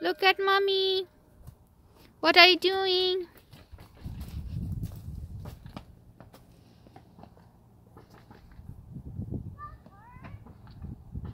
Look at mommy. What are you doing?